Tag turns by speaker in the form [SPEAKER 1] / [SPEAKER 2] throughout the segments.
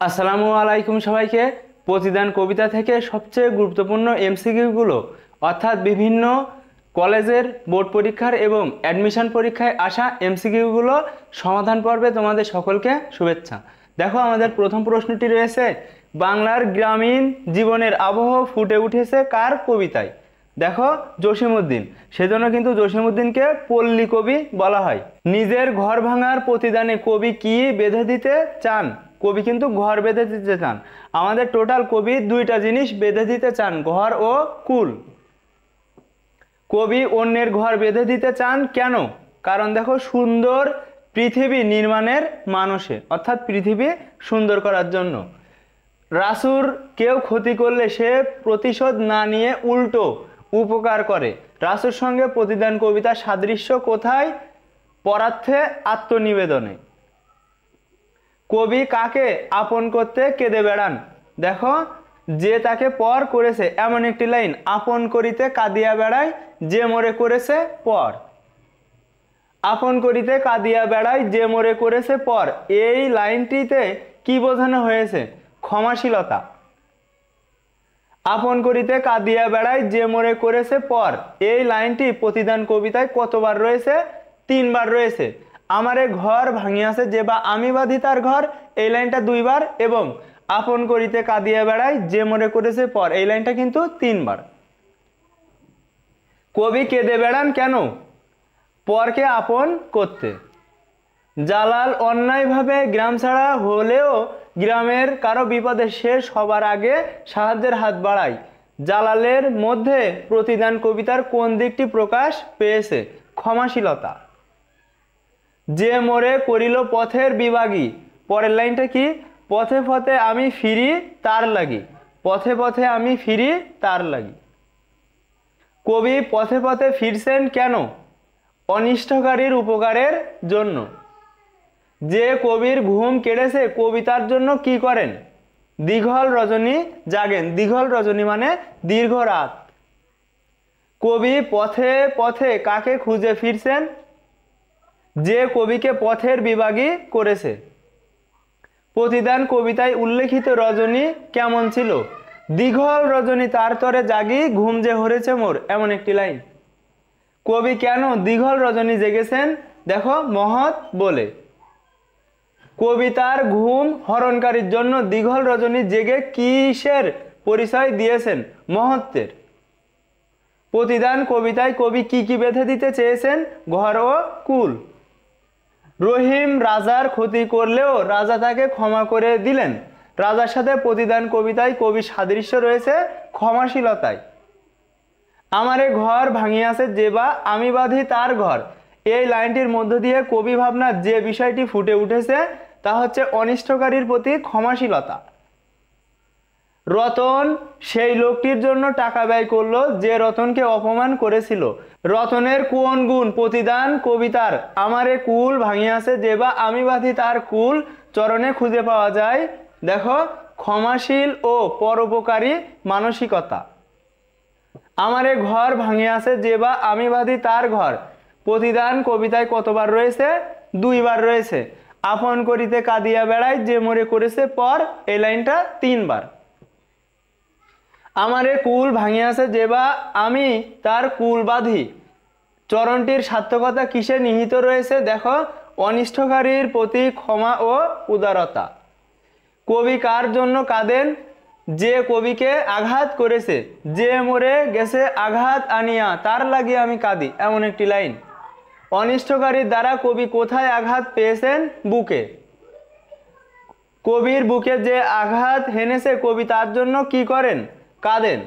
[SPEAKER 1] আসসালামু আলাইকুম সবাইকে। প্রতিদান কবিতা থেকে সবচেয়ে গুরুত্বপূর্ণ এমসিকিউগুলো, অর্থাৎ বিভিন্ন কলেজের বোর্ড পরীক্ষার এবং অ্যাডমিশন পরীক্ষায় আসা এমসিকিউগুলো সমাধান পর্বে তোমাদের সকলকে শুভেচ্ছা। দেখো, আমাদের প্রথম প্রশ্নটি রয়েছে, বাংলার গ্রামীণ জীবনের আবহ ফুটে উঠেছে কার কবিতায়? দেখো, জসিমউদ্দিন। সেজন্য কিন্তু জসিমউদ্দিনকে পল্লী কবি বলা হয়। নিজের ঘর ভাঙার প্রতিদানে কবি কি বেঁধে দিতে চান? কবি কিন্তু ঘর বেঁধে দিতে চান। আমাদের টোটাল কবি দুইটা জিনিস বেঁধে দিতে চান, ঘর ও কুল। কবি অন্যের ঘর বেঁধে দিতে চান কেন? কারণ দেখো, সুন্দর পৃথিবী নির্মাণের মানুষে, অর্থাৎ পৃথিবী সুন্দর করার জন্য। রাসুর কেউ ক্ষতি করলে সে প্রতিশোধ না নিয়ে উল্টো উপকার করে। রাসুর সঙ্গে প্রতিদান কবিতার সাদৃশ্য কোথায়? পরার্থে আত্মনিবেদনে। কবি কাকে আপন করতে কেঁদে বেড়ান? দেখো, যে তাকে পর করেছে, এমন একটি লাইন, আপন করিতে কাঁদিয়া বেড়ায়, যে মরে করেছে পর। আপন করিতে কাঁদিয়া বেড়ায়, যে মরে করেছে পর। এই লাইনটিতে কি বোঝানো হয়েছে? ক্ষমাশীলতা। আপন করিতে কাঁদিয়া বেড়ায়, যে মরে করেছে পর। এই লাইনটি প্রতিদান কবিতায় কতবার রয়েছে? তিনবার রয়েছে। আমারে ঘর ভাঙিয়াছে যে বা আমি বাঁধি তার ঘর, এই লাইনটা দুইবার এবং আপন করিতে কাঁদিয়া বেড়ায় যে মরে করেছে পর, এই লাইনটা কিন্তু তিনবার। কবি কেঁদে বেড়ান কেন? পরকে আপন করতে। জালাল অন্যায়ভাবে গ্রাম ছাড়া হলেও গ্রামের কারও বিপদে সে সবার আগে সাহায্যের হাত বাড়ায়। জালালের মধ্যে প্রতিদান কবিতার কোন দিকটি প্রকাশ পেয়েছে? ক্ষমাশীলতা। যে মোরে করিল পথের বিভাগী। পরের লাইনটা কি? পথে পথে আমি ফিরি তার লাগি। পথে পথে আমি ফিরি তার লাগি। কবি পথে পথে ফিরছেন কেন? অনিষ্টকারীর উপকারের জন্য। যে কবির ঘুম কেড়েছে কবিতার জন্য কি করেন? দীঘল রজনী জাগেন। দীঘল রজনী মানে দীর্ঘ রাত। কবি পথে পথে কাকে খুঁজে ফিরছেন? যে কবিকে পথের বিভাগী করেছে। প্রতিদান কবিতায় উল্লেখিত রজনী কেমন ছিল? দীঘল রজনী তার তরে জাগি, ঘুম যে হরেছে মোর, এমন একটি লাইন। কবি কেন দীঘল রজনী জেগেছেন? দেখো, মহৎ বলে। কবিতার ঘুম হরণকারীর জন্য দীঘল রজনী জেগে কিসের পরিচয় দিয়েছেন? মহত্বের। প্রতিদান কবিতায় কবি কি কি বেঁধে দিতে চেয়েছেন? ঘর ও কুল। রহিম রাজার ক্ষতি করলেও রাজা তাকে ক্ষমা করে দিলেন। রাজার সাথে প্রতিদান কবিতায় কবি সাদৃশ্য রয়েছে ক্ষমাশীলতায়। আমারে ঘর ভাঙিয়াছে যে বা আমি বাঁধি তার ঘর। এই লাইনটির মধ্য দিয়ে কবি ভাবনার যে বিষয়টি ফুটে উঠেছে, তা হচ্ছে অনিষ্টকারীর প্রতি ক্ষমাশীলতা। রতন সেই লোকটির জন্য টাকা ব্যয় করল যে রতনকে অপমান করেছিল। রতনের কোন গুণ প্রতিদান কবিতার, আমারে কুল ভাঙিয়াছে যে বা আমি বাঁধি তার কুল চরণে খুঁজে পাওয়া যায়। দেখো, ক্ষমাশীল ও পরোপকারী মানসিকতা। আমারে ঘর ভাঙিয়াছে যে বা আমি বাঁধি তার ঘর। প্রতিদান কবিতায় কতবার রয়েছে? দুইবার রয়েছে। আপন করিতে কাঁদিয়া বেড়ায় যে মরে করেছে পর। এই লাইনটা তিনবার। আমারে কুল ভাঙিয়াছে যে বা আমি তার কুল বাঁধি। চরণটির সার্থকতা কিসে নিহিত রয়েছে দেখো, অনিষ্টকারীর প্রতি ক্ষমা ও উদারতা। কবি কার জন্য কাঁদেন? যে কবিকে আঘাত করেছে, যে মরে গেছে আঘাত আনিয়া, তার লাগিয়ে আমি কাঁদি, এমন একটি লাইন। অনিষ্টকারীর দ্বারা কবি কোথায় আঘাত পেয়েছেন? বুকে। কবির বুকে যে আঘাত হেনেছে, কবি তার জন্য কি করেন? কাঁদেন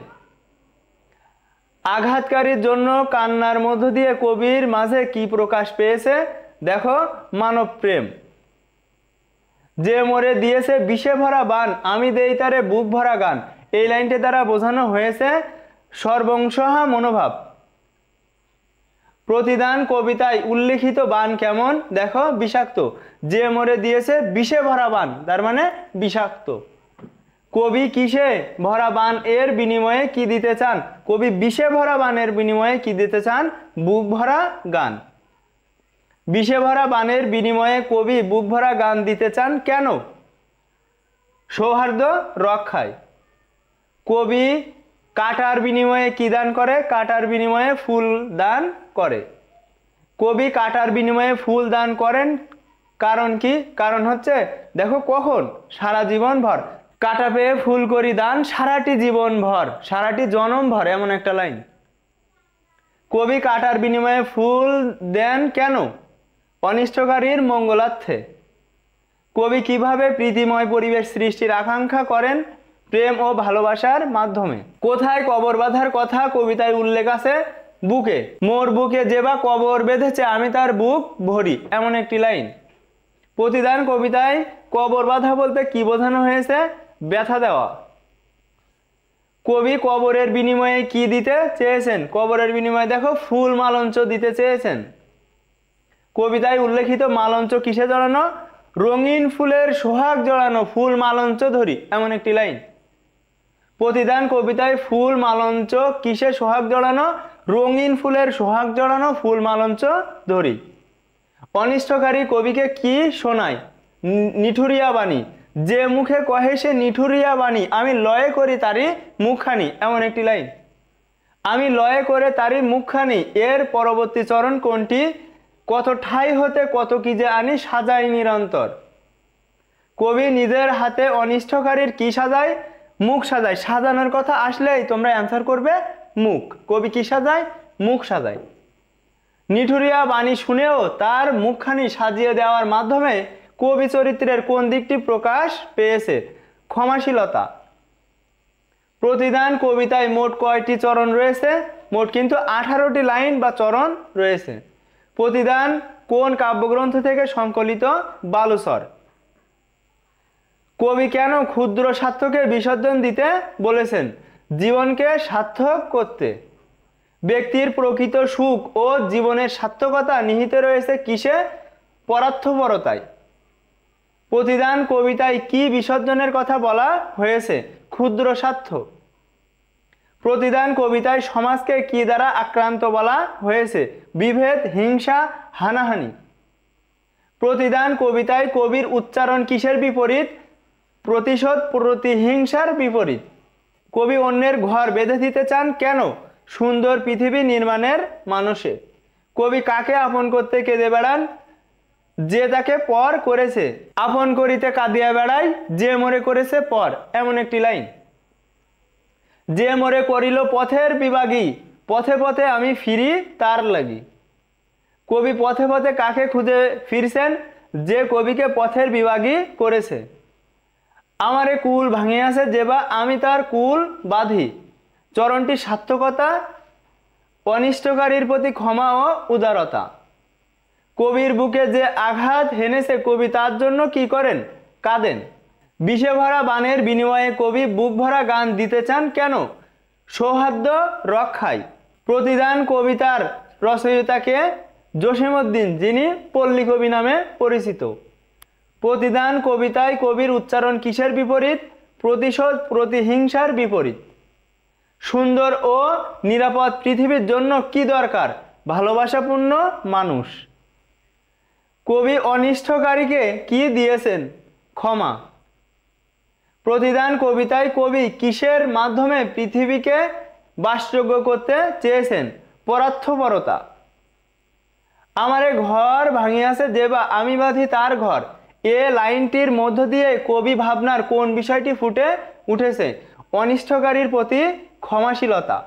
[SPEAKER 1] আঘাতকারীর জন্য কান্নার মধ্য দিয়ে কবির মাঝে কি প্রকাশ পেয়েছে? দেখো, মানব প্রেম। যে মরে দিয়েছে বিষে ভরা বান, আমি দেই তারে বুক ভরা গান। এই লাইনটি দ্বারা বোঝানো হয়েছে সর্বংশহা মনোভাব। প্রতিদান কবিতায় উল্লেখিত বান কেমন? দেখো, বিষাক্ত। যে মরে দিয়েছে বিষে ভরা বান, তার মানে বিষাক্ত। কবি কিসে ভরা বান এর বিনিময়ে কি দিতে চান? কবি বিষে ভরা বানের বিনিময়ে কি দিতে চান? বুক ভরা গান। বিষে ভরা বানের বিনিময়ে কবি বুক ভরা গান দিতে চান কেন? সৌহার্দ্য রক্ষায়। কবি কাটার বিনিময়ে কি দান করে? কাটার বিনিময়ে ফুল দান করে। কবি কাটার বিনিময়ে ফুল দান করেন কারণ কি? কারণ হচ্ছে, দেখো কখন? সারা জীবন ভর। কাটা পেয়ে ফুল করি দান, সারাটি জীবন ভর সারাটি জনম ভর এমন একটা লাইন। কবি কাটার বিনিময়ে ফুল দেন কেন? অনিষ্টকারীর মঙ্গলার্থে। কবি কীভাবে প্রীতিময় পরিবেশ সৃষ্টির আকাঙ্ক্ষা করেন? প্রেম ও ভালোবাসার মাধ্যমে। কোথায় কবর বাঁধার কথা কবিতায় উল্লেখ আছে? বুকে। মোর বুকে যে বা কবর বেঁধেছে, আমি তার বুক ভরি, এমন একটি লাইন। প্রতিদান কবিতায় কবর বাঁধা বলতে কি বোঝানো হয়েছে? ব্যথা দেওয়া। কবি কবরের বিনিময়ে কি দিতে চেয়েছেন? কবরের বিনিময়ে দেখো, ফুল মালঞ্চ দিতে চেয়েছেন। কবিতায় উল্লেখিত মালঞ্চ কিসে জড়ানো? রঙিন ফুলের সোহাগ জড়ানো ফুল মালঞ্চ ধরি, এমন একটি লাইন। প্রতিদান কবিতায় ফুল মালঞ্চ কিসে সোহাগ জড়ানো? রঙিন ফুলের সোহাগ জড়ানো ফুল মালঞ্চ ধরি। অনিষ্টকারী কবিকে কি শোনায়? নিঠুরিয়া বাণী। যে মুখে কহে সে নিঠুরিয়া বাণী, আমি লয়ে করি তারই মুখখানি, এমন একটি লাইন। আমি লয়ে করে তারই মুখখানি, এর পরবর্তী চরণ কোনটি? কত ঠাই হতে কত কি যে আনি সাজাই নিরন্তর। কবি নিজের হাতে অনিষ্টকারীর কি সাজায়? মুখ সাজায়। সাজানোর কথা আসলেই তোমরা অ্যান্সার করবে, মুখ। কবি কি সাজায়? মুখ সাজায়। নিঠুরিয়া বাণী শুনেও তার মুখখানি সাজিয়ে দেওয়ার মাধ্যমে কবি চরিত্রের কোন দিকটি প্রকাশ পেয়েছে? ক্ষমাশীলতা। প্রতিদান কবিতায় মোট কয়টি চরণ রয়েছে? মোট কিন্তু আঠারোটি লাইন বা চরণ রয়েছে। প্রতিদান কোন কাব্যগ্রন্থ থেকে সংকলিত বালুসর কবি কেন ক্ষুদ্র স্বার্থকে বিসর্জন দিতে বলেছেন? জীবনকে সার্থক করতে। ব্যক্তির প্রকৃত সুখ ও জীবনের সার্থকতা নিহিত রয়েছে কিসে? পরার্থপরতায়। প্রতিদান কবিতায় কি বিসর্জনের কথা বলা হয়েছে? ক্ষুদ্র স্বার্থ প্রতিদান কবিতায় সমাজকে কি দ্বারা আক্রান্ত বলা হয়েছে? বিভেদ, হিংসা, হানাহানি। প্রতিদান কবিতায় কবির উচ্চারণ কিসের বিপরীত? প্রতিশোধ, প্রতিহিংসার বিপরীত। কবি অন্যের ঘর বেঁধে দিতে চান কেন? সুন্দর পৃথিবী নির্মাণের মানুষে। কবি কাকে আপন করতে কেঁদে বেড়ান? যে তাকে পর করেছে, আপন করিতে কাঁদিয়া বেড়াই যে মরে করেছে পর। এমন একটি লাইন। যে মরে করিল পথের বিভাগী, পথে পথে আমি ফিরি তার লাগি। কবি পথে পথে কাকে খুঁজে ফিরছেন? যে কবিকে পথের বিভাগী করেছে। আমারে কুল ভাঙিয়াছে যে বা আমি তার কুল বাঁধি। চরণটি সার্থকতা, অনিষ্টকারীর প্রতি ক্ষমা ও উদারতা। কবির বুকে যে আঘাত হেনেছে কবি, তার জন্য কি করেন? কাঁদেন। বিষে ভরা বানের বিনিময়ে কবি বুক ভরা গান দিতে চান কেন? সৌহার্দ্য রক্ষায়। প্রতিদান কবিতার রচয়িতাকে জসিমউদ্দিন, যিনি পল্লী কবি নামে পরিচিত। প্রতিদান কবিতায় কবির উচ্চারণ কিসের বিপরীত? প্রতিশোধ প্রতিহিংসার বিপরীত। সুন্দর ও নিরাপদ পৃথিবীর জন্য কি দরকার? ভালোবাসাপূর্ণ মানুষ। কবি অনিষ্টকারীকে কি দিয়েছেন? ক্ষমা। প্রতিদান কবিতায় কবি কিসের মাধ্যমে পৃথিবীকে বাসযোগ্য করতে চেয়েছেন? পরার্থপরতা। আমারে ঘর ভাঙিয়াছে যে বা আমি বাঁধি তার ঘর। এ লাইনটির মধ্য দিয়ে কবি ভাবনার কোন বিষয়টি ফুটে উঠেছে? অনিষ্টকারীর প্রতি ক্ষমাশীলতা।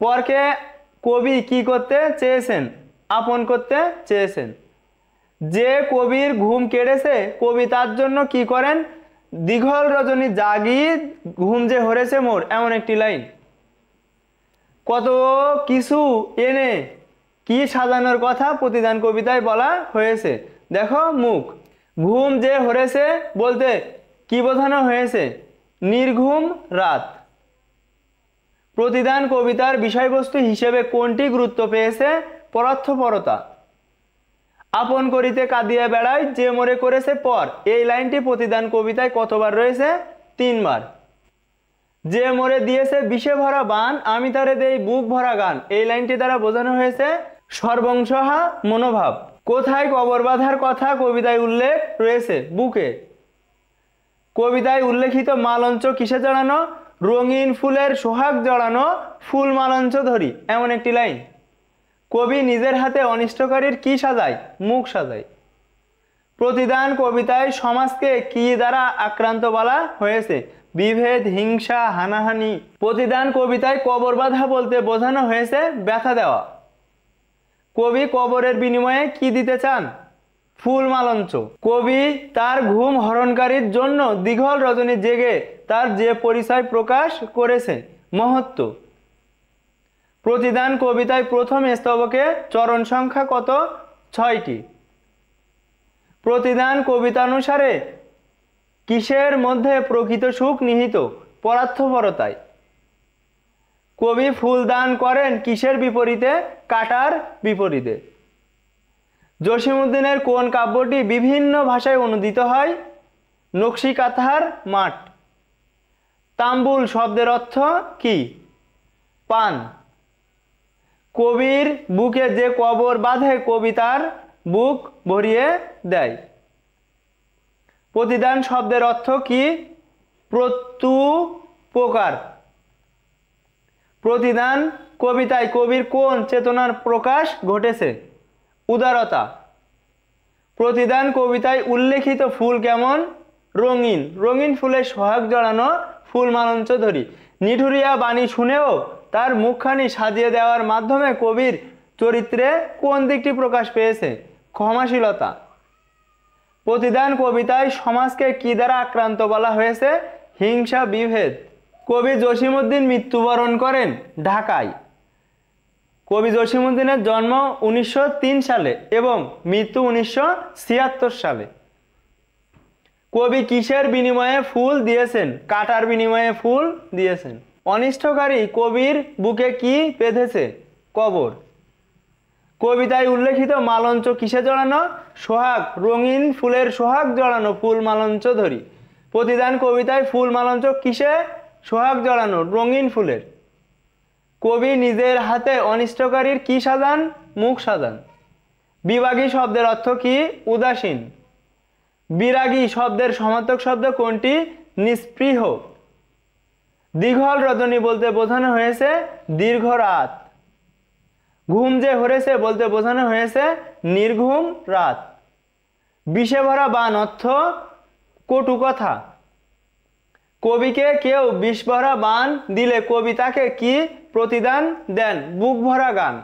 [SPEAKER 1] পরকে কবি কি করতে চেয়েছেন? আপন করতে চেয়েছেন। যে কবির ঘুম কেড়েছে কবি তার জন্য কি করেন? দীঘল রজনী জাগি ঘুম যে হরেছে মোর, এমন একটি লাইন। কত কিছু এনে কি সাজানোর কথা প্রতিদান কবিতায় বলা হয়েছে। দেখো মুখ, ঘুম যে হরেছে বলতে কি বোঝানো হয়েছে? নির্ঘুম রাত। প্রতিদান কবিতার বিষয়বস্তু হিসেবে কোনটি গুরুত্ব পেয়েছে? পরার্থপরতা আপন করিতে কাঁদিয়া বেড়ায়, যে মরে করেছে পর। এই লাইনটি প্রতিদান কবিতায় কতবার রয়েছে? তিনবার। যে মরে দিয়েছে বিষে ভরা বান, আমি তারে দেই বুক ভরা গান। এই লাইনটি দ্বারা বোঝানো হয়েছে সর্বংসহা মনোভাব। কোথায় কবর বাঁধার কথা কবিতায় উল্লেখ রয়েছে? বুকে। কবিতায় উল্লেখিত মালঞ্চ কিসে জড়ানো? রঙিন ফুলের সোহাগ জড়ানো ফুল মালঞ্চ ধরি। এমন একটি লাইন। কবি নিজের হাতে অনিষ্টকারীর কি সাজায়? মুখ সাজায়। প্রতিদান কবিতায় সমাজকে কি দ্বারা আক্রান্ত বলা হয়েছে? বিভেদ, হিংসা, হানাহানি। প্রতিদান কবিতায় কবর বাধা বলতে বোঝানো হয়েছে ব্যথা দেওয়া। কবি কবরের বিনিময়ে কি দিতে চান? ফুল মালঞ্চ। কবি তার ঘুম হরণকারীর জন্য দীঘল রজনী জেগে তার যে পরিচয় প্রকাশ করেছে, মহত্ব। প্রতিদান কবিতায় প্রথম স্তবকে চরণ সংখ্যা কত? ছয়টি। প্রতিদান কবিতানুসারে কিসের মধ্যে প্রকৃত সুখ নিহিত? পরার্থপরতায়। কবি ফুল দান করেন কিসের বিপরীতে? কাটার বিপরীতে। জসিমুদ্দিনের কোন কাব্যটি বিভিন্ন ভাষায় অনুদিত হয়? নকশি কাথার মাঠ। তাম্বুল শব্দের অর্থ কি? পান। কবির বুকে যে কবর বাঁধে কবিতার বুক ভরিয়ে দেয়। প্রতিদান শব্দের অর্থ কি? প্রত্যুপকার। প্রতিদান কবিতায় কবির কোন চেতনার প্রকাশ ঘটেছে? উদারতা। প্রতিদান কবিতায় উল্লেখিত ফুল কেমন? রঙিন। রঙিন ফুলের সোহাগ জড়ানো ফুল মালঞ্চ ধরি। নিঠুরিয়া বাণী শুনেও তার মুখখানি সাজিয়ে দেওয়ার মাধ্যমে কবির চরিত্রে কোন দিকটি প্রকাশ পেয়েছে? ক্ষমাশীলতা। প্রতিদান কবিতায় সমাজকে কি দ্বারা আক্রান্ত বলা হয়েছে? হিংসা, বিভেদ। কবি জসিমুদ্দিন মৃত্যুবরণ করেন ঢাকায়। কবি জসিমুদ্দিনের জন্ম উনিশশো তিন সালে এবং মৃত্যু উনিশশো ছিয়াত্তর সালে। কবি কিসের বিনিময়ে ফুল দিয়েছেন? কাটার বিনিময়ে ফুল দিয়েছেন। অনিষ্টকারী কবির বুকে কি বেঁধেছে? কবর। কবিতায় উল্লেখিত মালঞ্চ কিসে জড়ানো? সোহাগ রঙিন ফুলের সোহাগ জড়ানো ফুল মালঞ্চ ধরি। প্রতিদান কবিতায় ফুল মালঞ্চ কিসে? সোহাগ জড়ানো রঙিন ফুলের। কবি নিজের হাতে অনিষ্টকারীর কি সাজান? মুখ সাজান। বিভাগী শব্দের অর্থ কি? উদাসীন। বিরাগী শব্দের সমার্থক শব্দ কোনটি? নিস্পৃহ। দীঘল রজনী বলতে বোঝানো হয়েছে দীর্ঘ রাত। ঘুম যে হরেছে বলতে বোঝানো হয়েছে নির্ঘুম রাত। বিষে ভরা বান অর্থ কটু কথা। কবিকে কেউ বিষ ভরা বান দিলে কবি তাকে কি প্রতিদান দেন? বুক ভরা গান।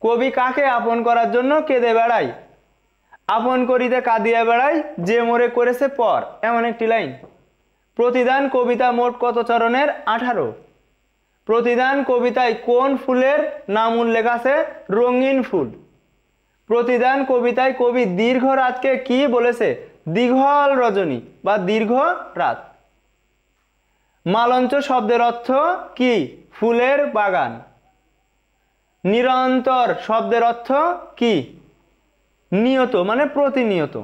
[SPEAKER 1] কবি কাকে আপন করার জন্য কেঁদে বেড়ায়? আপন করিতে কাঁদিয়া বেড়ায় যে মোরে করেছে পর। এমন একটি লাইন। প্রতিদান কবিতা মোট কত চরণের? আঠারো। প্রতিদান কবিতায় কোন ফুলের নাম উল্লেখ আছে? রঙিন ফুল। প্রতিদান কবিতায় কবি দীর্ঘ রাতকে কি বলেছে? দীঘল রজনী বা দীর্ঘ রাত। মালঞ্চ শব্দের অর্থ কি? ফুলের বাগান। নিরন্তর শব্দের অর্থ কি? নিয়ত মানে প্রতিনিয়ত।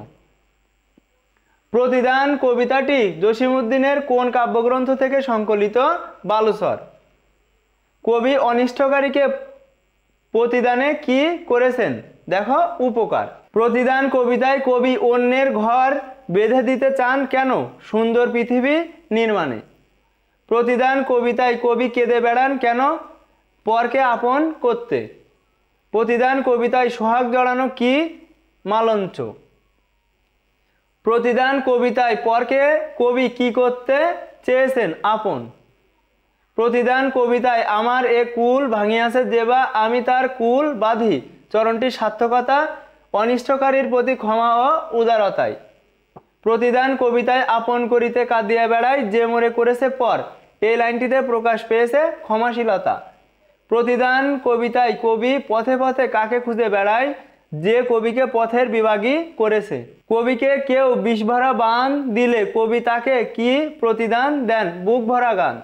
[SPEAKER 1] প্রতিদান কবিতাটি জসিমুদ্দিনের কোন কাব্যগ্রন্থ থেকে সংকলিত? বালুসর। কবি অনিষ্টকারীকে প্রতিদানে কি করেছেন? দেখো, উপকার। প্রতিদান কবিতায় কবি অন্যের ঘর বেঁধে দিতে চান কেন? সুন্দর পৃথিবী নির্মাণে। প্রতিদান কবিতায় কবি কেঁদে বেড়ান কেন? পরকে আপন করতে। প্রতিদান কবিতায় সোহাগ জড়ানো কি? মালঞ্চ। প্রতিদান কবিতায় পরকে কবি কি করতে চেয়েছেন? আপন। প্রতিদান কবিতায় আমার এ কুল ভাঙিয়াছে দেবা, আমি তার কুল বাঁধি। চরণটি সার্থকতা, অনিষ্টকারীর প্রতি ক্ষমা ও উদারতায়। প্রতিদান কবিতায় আপন করিতে কাঁদিয়া বেড়ায়, যে মরে করেছে পর। এই লাইনটিতে প্রকাশ পেয়েছে ক্ষমাশীলতা। প্রতিদান কবিতায় কবি পথে পথে কাকে খুঁজে বেড়ায়? যে কবিকে পথের বিভাগী করেছে। কবিকে কেউ বিষ ভরা বান দিলে কবি তাকে কি প্রতিদান দেন? বুক ভরা গান।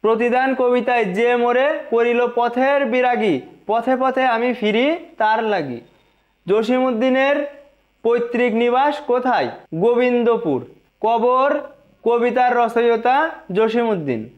[SPEAKER 1] প্রতিদান কবিতায় যে মোরে করিল পথের বিরাগী, পথে পথে আমি ফিরি তার লাগি। জসিমুদ্দিনের পৈতৃক নিবাস কোথায়? গোবিন্দপুর। কবর, কবিতার রচয়িতা জসিমুদ্দিন